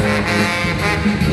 Música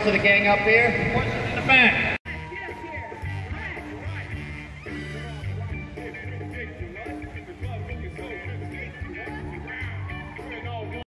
rest of the gang up here. In the back.